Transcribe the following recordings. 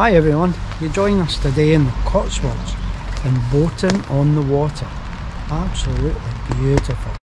Hi everyone, you join us today in the Cotswolds in Bourton on the Water. Absolutely beautiful.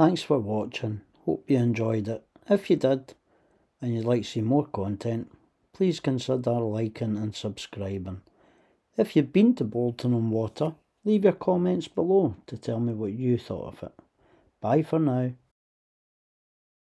Thanks for watching. Hope you enjoyed it. If you did and you'd like to see more content, please consider liking and subscribing. If you've been to Bourton on Water, leave your comments below to tell me what you thought of it. Bye for now.